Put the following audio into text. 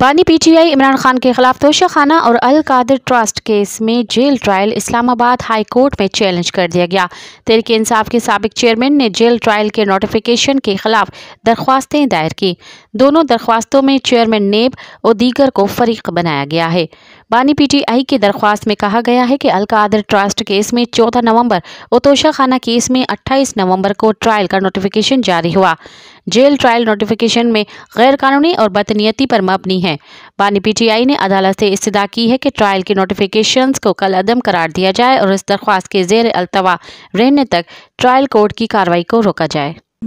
बानी पीटीआई इमरान खान के खिलाफ तोशाखाना और अल कादिर ट्रस्ट केस में jail trial Islamabad high court में चैलेंज कर दिया गया। तहरीक इंसाफ के सबक चेयरमैन ने जेल ट्रायल के नोटिफिकेशन के खिलाफ दरख्वास्तें दायर की। दोनों दरख्वास्तों में चेयरमैन नेब और दीगर को फरीक बनाया गया है। बानी पीटीआई की दरख्वास्त में कहा गया है कि अलकादर ट्रस्ट केस में चौदह नवंबर और तोशा खाना केस में अट्ठाईस नवंबर को ट्रायल का नोटिफिकेशन जारी हुआ। जेल ट्रायल नोटिफिकेशन में गैर कानूनी और बदनीयती पर मबनी है। बानी पीटीआई ने अदालत से इस्तः की है कि ट्रायल के नोटिफिकेशन को कल अदम करार दिया जाए और इस दरख्वास्त के जेर अल्तवा रहने तक ट्रायल कोर्ट की कार्रवाई को रोका जाए।